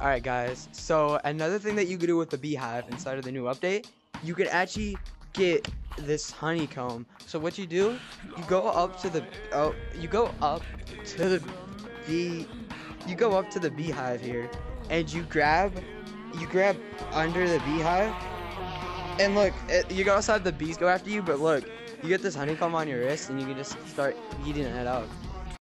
Alright guys, so another thing that you could do with the beehive inside of the new update, you could actually get this honeycomb. So what you do, you go up to the oh you go up to the bee you go up to the beehive here and you grab you grab under the beehive. And look it, you go outside the bees go after you but look you get this honeycomb on your wrist and you can just start eating it up.